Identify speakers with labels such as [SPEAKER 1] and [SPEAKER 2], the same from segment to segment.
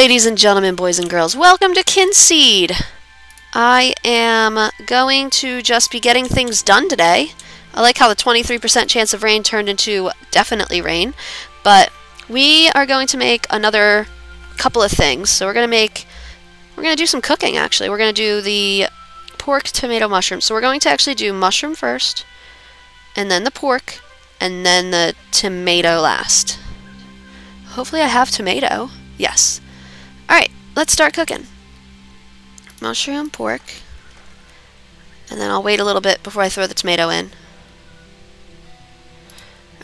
[SPEAKER 1] ladies and gentlemen, boys and girls. Welcome to Kynseed. I am going to just be getting things done today. I like how the 23% chance of rain turned into definitely rain. But we are going to make another couple of things. So we're going to make... We're going to do some cooking, actually. We're going to do the pork tomato mushroom. So we're going to actually do mushroom first, and then the pork, and then the tomato last. Hopefully I have tomato. Yes. Let's start cooking. Mushroom, pork, and then I'll wait a little bit before I throw the tomato in.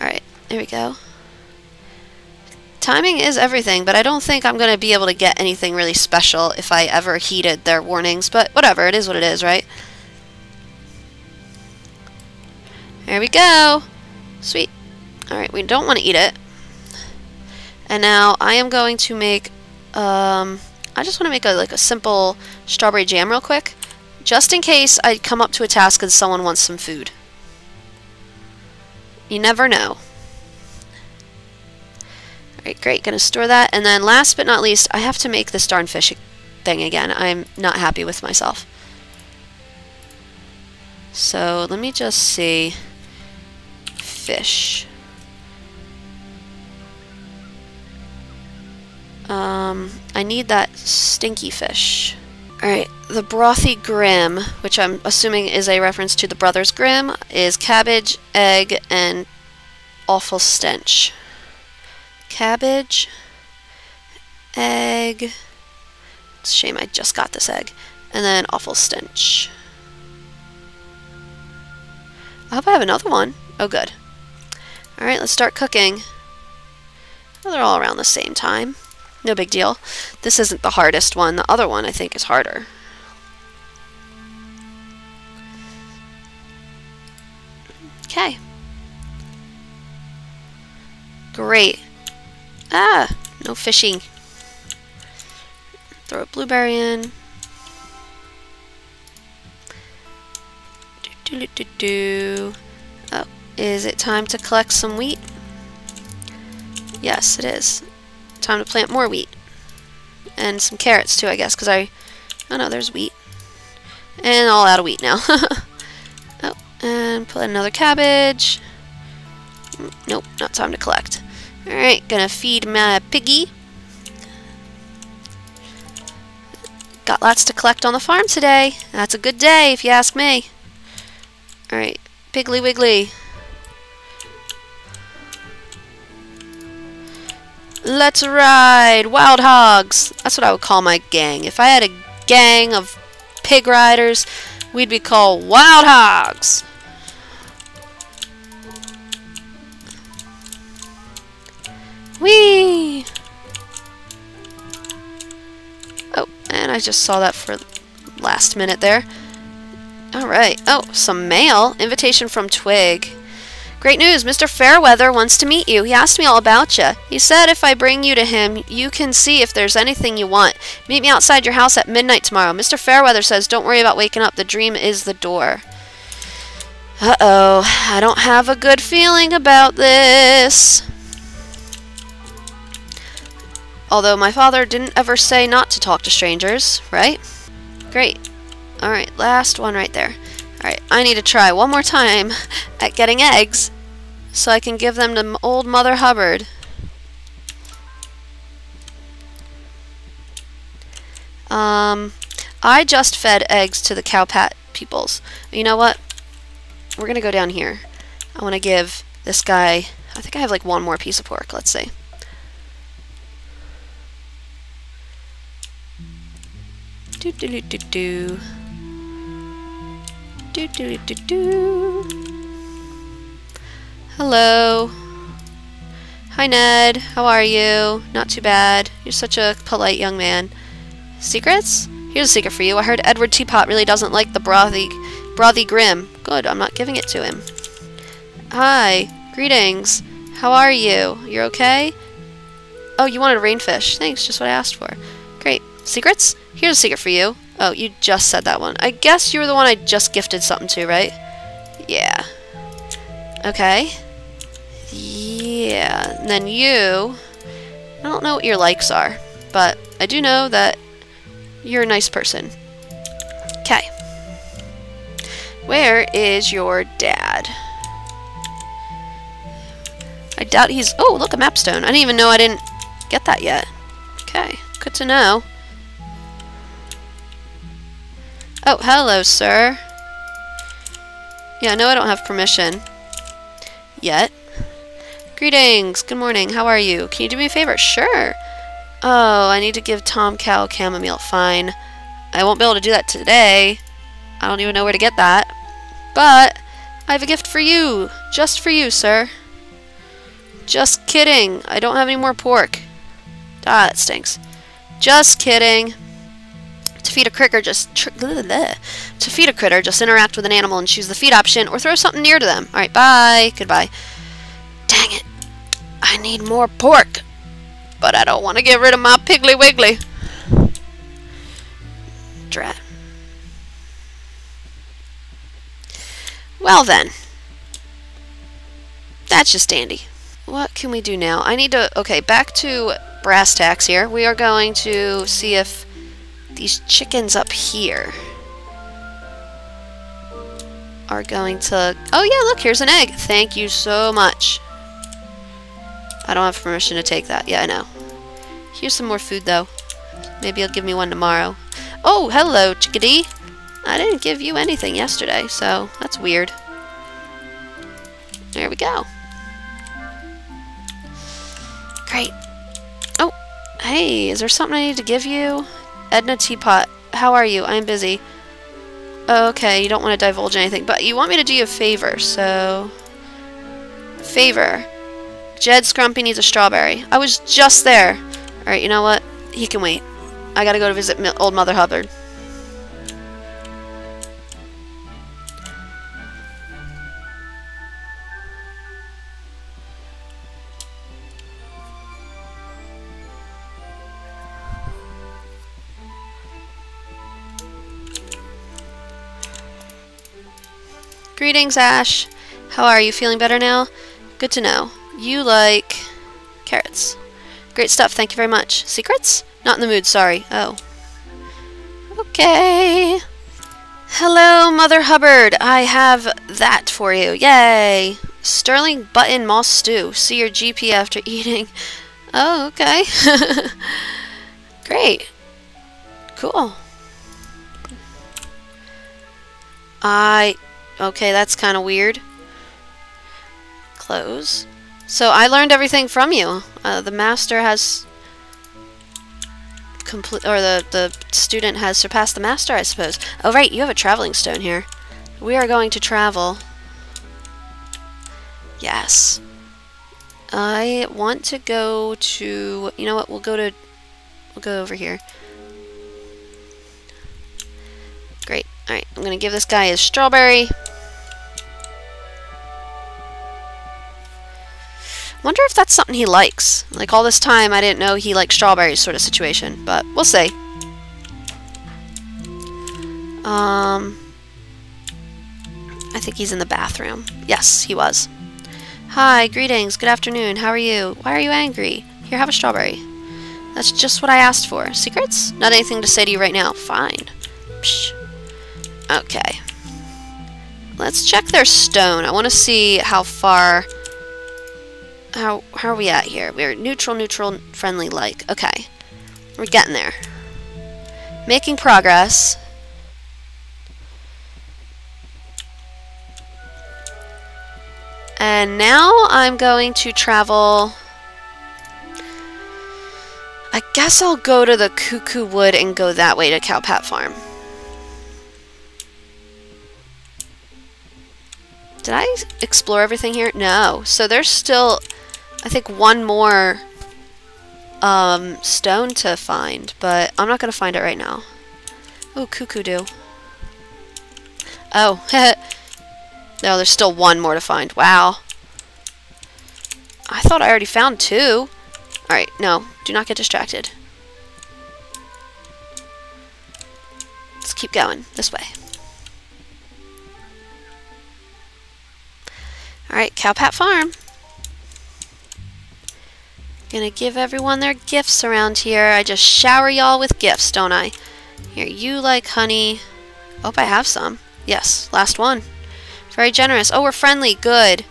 [SPEAKER 1] Alright, there we go. Timing is everything, but I don't think I'm going to be able to get anything really special if I ever heeded their warnings, but whatever, it is what it is, right? There we go. Sweet. Alright, we don't want to eat it. And now I am going to make, um, I just want to make a, like a simple strawberry jam real quick. Just in case I come up to a task and someone wants some food. You never know. Alright, great. Gonna store that. And then last but not least, I have to make this darn fish thing again. I'm not happy with myself. So let me just see. Fish. Um, I need that stinky fish. Alright, the brothy Grimm, which I'm assuming is a reference to the Brothers Grimm, is cabbage, egg, and awful stench. Cabbage, egg, shame I just got this egg, and then awful stench. I hope I have another one. Oh, good. Alright, let's start cooking. Well, they're all around the same time. No big deal. This isn't the hardest one. The other one, I think, is harder. Okay. Great. Ah! No fishing. Throw a blueberry in. Do, do, do, do. Oh, is it time to collect some wheat? Yes, it is. Time to plant more wheat. And some carrots too, I guess, because I... Oh no, there's wheat. And all out of wheat now. oh, and put another cabbage. Nope, not time to collect. Alright, gonna feed my piggy. Got lots to collect on the farm today. That's a good day, if you ask me. Alright, Piggly Wiggly. Let's ride! Wild hogs! That's what I would call my gang. If I had a gang of pig riders, we'd be called wild hogs! Whee! Oh, and I just saw that for last minute there. Alright. Oh, some mail. Invitation from Twig. Great news! Mr. Fairweather wants to meet you. He asked me all about you. He said if I bring you to him, you can see if there's anything you want. Meet me outside your house at midnight tomorrow. Mr. Fairweather says don't worry about waking up. The dream is the door. Uh-oh. I don't have a good feeling about this. Although my father didn't ever say not to talk to strangers, right? Great. Alright, last one right there. Alright, I need to try one more time at getting eggs so I can give them to old Mother Hubbard. Um, I just fed eggs to the cowpat peoples. You know what? We're going to go down here. I want to give this guy, I think I have like one more piece of pork. Let's see. Do do do do do. Do do do do. Hello. Hi, Ned. How are you? Not too bad. You're such a polite young man. Secrets? Here's a secret for you. I heard Edward Teapot really doesn't like the brothy, brothy Grimm. Good, I'm not giving it to him. Hi. Greetings. How are you? You're okay? Oh, you wanted a rainfish. Thanks, just what I asked for. Great. Secrets? Here's a secret for you. Oh, you just said that one. I guess you were the one I just gifted something to, right? Yeah. Okay. Yeah, and then you, I don't know what your likes are, but I do know that you're a nice person. Okay. Where is your dad? I doubt he's... Oh, look, a mapstone. I didn't even know I didn't get that yet. Okay, good to know. Oh, hello, sir. Yeah, no, I don't have permission. Yet. Greetings. Good morning. How are you? Can you do me a favor? Sure. Oh, I need to give Tom Cow chamomile. Fine. I won't be able to do that today. I don't even know where to get that. But I have a gift for you. Just for you, sir. Just kidding. I don't have any more pork. Ah, that stinks. Just kidding. To feed a critter, just to feed a critter, just interact with an animal and choose the feed option, or throw something near to them. All right, bye. Goodbye. I need more pork, but I don't want to get rid of my Piggly Wiggly. Drat. Well then, that's just dandy. What can we do now? I need to, okay, back to brass tacks here. We are going to see if these chickens up here are going to, oh yeah, look, here's an egg. Thank you so much. I don't have permission to take that. Yeah, I know. Here's some more food, though. Maybe you'll give me one tomorrow. Oh, hello, chickadee. I didn't give you anything yesterday, so that's weird. There we go. Great. Oh, hey, is there something I need to give you? Edna Teapot, how are you? I'm busy. Okay, you don't want to divulge anything, but you want me to do you a favor, so... Favor. Jed Scrumpy needs a strawberry. I was just there. Alright, you know what? He can wait. I gotta go to visit old Mother Hubbard. Greetings, Ash. How are you? Feeling better now? Good to know. You like carrots. Great stuff, thank you very much. Secrets? Not in the mood, sorry. Oh. Okay. Hello, Mother Hubbard. I have that for you. Yay. Sterling button moss stew. See your GP after eating. Oh, okay. Great. Cool. I Okay, that's kind of weird. Close. So I learned everything from you. Uh, the master has complete, or the the student has surpassed the master, I suppose. Oh right, you have a traveling stone here. We are going to travel. Yes. I want to go to. You know what? We'll go to. We'll go over here. Great. All right. I'm gonna give this guy his strawberry. Wonder if that's something he likes. Like, all this time I didn't know he liked strawberries sort of situation, but we'll see. Um, I think he's in the bathroom. Yes, he was. Hi, greetings, good afternoon, how are you? Why are you angry? Here, have a strawberry. That's just what I asked for. Secrets? Not anything to say to you right now. Fine. Psh. Okay. Let's check their stone. I want to see how far how, how are we at here? We're neutral, neutral, friendly, like. Okay. We're getting there. Making progress. And now I'm going to travel... I guess I'll go to the Cuckoo Wood and go that way to Cowpat Farm. Did I explore everything here? No. So there's still I think one more um, stone to find, but I'm not going to find it right now. Oh, cuckoo do. Oh, no, there's still one more to find. Wow. I thought I already found two. Alright, no, do not get distracted. Let's keep going, this way. Alright, Cowpat Farm. Gonna give everyone their gifts around here. I just shower y'all with gifts, don't I? Here, you like honey. Hope I have some. Yes, last one. Very generous. Oh, we're friendly. Good.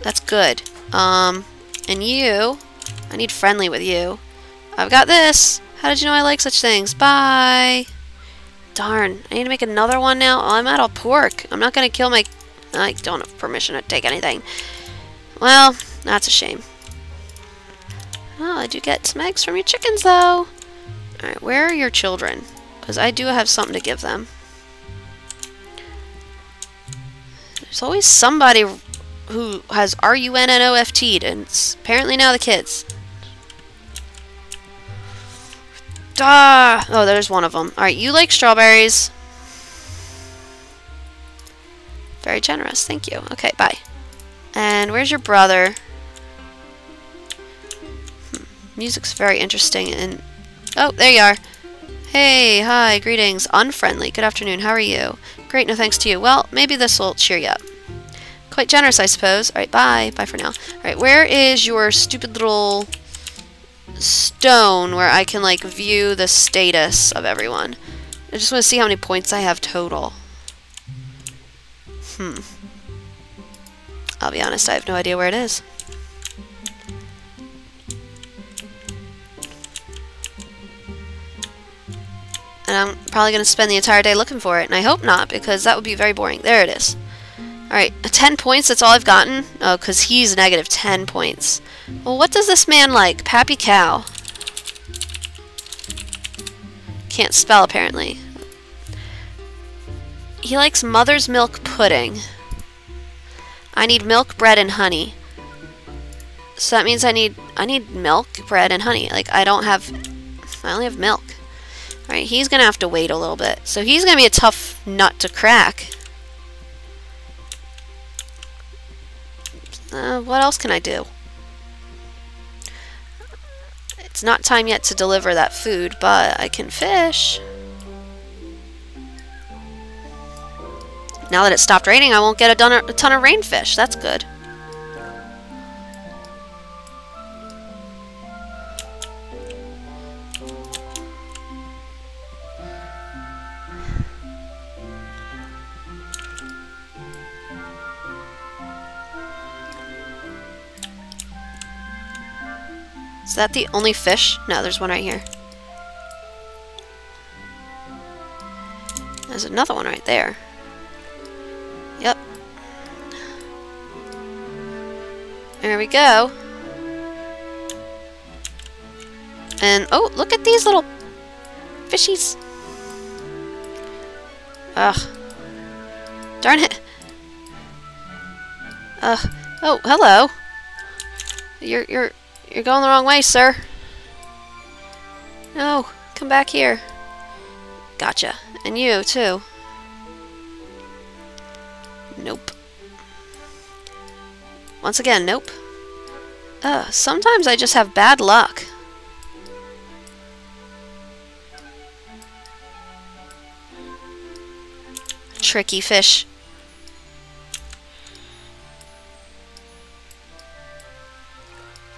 [SPEAKER 1] That's good. Um, and you, I need friendly with you. I've got this. How did you know I like such things? Bye. Darn, I need to make another one now. Oh, I'm out of pork. I'm not going to kill my... I don't have permission to take anything. Well, that's a shame. Oh, I do get some eggs from your chickens, though. Alright, where are your children? Because I do have something to give them. There's always somebody who has R-U-N-N-O-F-T'd, and it's apparently now the kids. Ah! Oh, there's one of them. Alright, you like strawberries. Very generous, thank you. Okay, bye. And where's your brother? Music's very interesting and... Oh, there you are. Hey, hi, greetings. Unfriendly. Good afternoon, how are you? Great, no thanks to you. Well, maybe this will cheer you up. Quite generous, I suppose. Alright, bye. Bye for now. Alright, where is your stupid little stone where I can, like, view the status of everyone? I just want to see how many points I have total. Hmm. I'll be honest, I have no idea where it is. And I'm probably going to spend the entire day looking for it, and I hope not, because that would be very boring. There it is. Alright, 10 points, that's all I've gotten? Oh, because he's negative 10 points. Well, what does this man like? Pappy Cow. Can't spell, apparently. He likes mother's milk pudding. I need milk, bread, and honey. So that means I need I need milk, bread, and honey. Like, I don't have... I only have milk. Alright, he's going to have to wait a little bit. So he's going to be a tough nut to crack. Uh, what else can I do? It's not time yet to deliver that food, but I can fish. Now that it stopped raining, I won't get a ton of, a ton of rainfish. That's good. Is that the only fish? No, there's one right here. There's another one right there. Yep. There we go. And, oh, look at these little fishies. Ugh. Darn it. Ugh. Oh, hello. You're, you're, you're going the wrong way, sir. No, come back here. Gotcha. And you, too. Nope. Once again, nope. Uh, sometimes I just have bad luck. Tricky fish.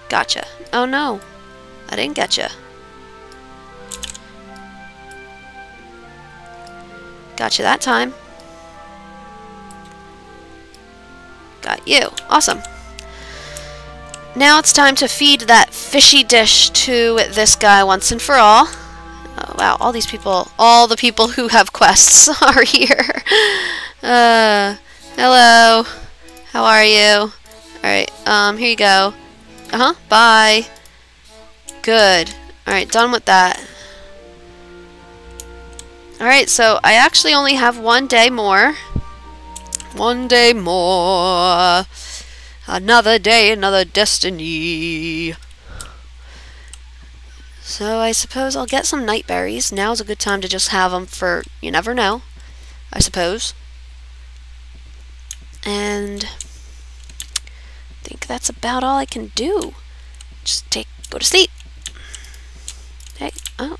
[SPEAKER 1] Gotcha. Oh no. I didn't get you. Got that time. Got you. Awesome. Now it's time to feed that fishy dish to this guy once and for all. Oh, wow, all these people, all the people who have quests are here. Uh, hello. How are you? Alright, um, here you go. Uh-huh. Bye. Good. Alright, done with that. Alright, so I actually only have one day more. One day more. Another day, another destiny. So I suppose I'll get some night berries. Now's a good time to just have them for, you never know, I suppose. And think that's about all I can do. Just take, go to sleep. Hey, oh.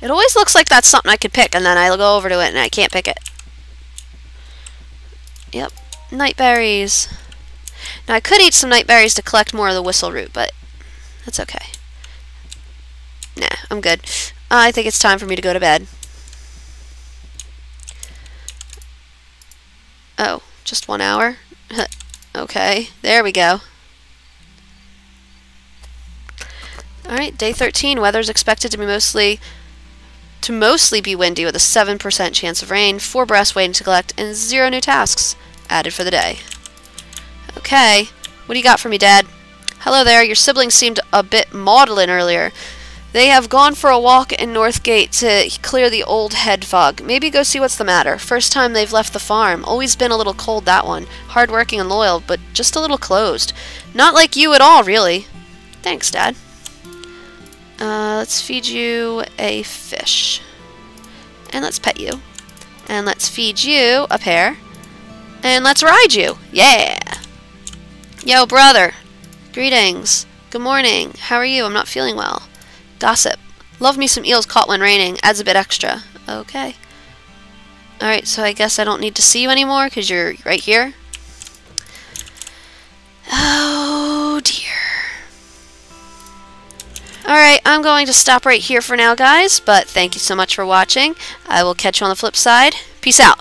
[SPEAKER 1] It always looks like that's something I could pick, and then I go over to it and I can't pick it. Yep, night berries. Now I could eat some night berries to collect more of the whistle root, but that's okay. Nah, I'm good. Uh, I think it's time for me to go to bed. Oh, just one hour? okay, there we go. Alright, day 13. Weather's expected to be mostly to mostly be windy with a 7% chance of rain, 4 breaths waiting to collect, and 0 new tasks added for the day. Okay, what do you got for me, Dad? Hello there, your siblings seemed a bit maudlin earlier. They have gone for a walk in Northgate to clear the old head fog. Maybe go see what's the matter. First time they've left the farm. Always been a little cold, that one. Hardworking and loyal, but just a little closed. Not like you at all, really. Thanks, Dad. Uh, let's feed you a fish. And let's pet you. And let's feed you a pear. And let's ride you. Yeah! Yo, brother. Greetings. Good morning. How are you? I'm not feeling well. Gossip. Love me some eels caught when raining. Adds a bit extra. Okay. Alright, so I guess I don't need to see you anymore because you're right here. Oh, dear. Alright, I'm going to stop right here for now, guys, but thank you so much for watching. I will catch you on the flip side. Peace out.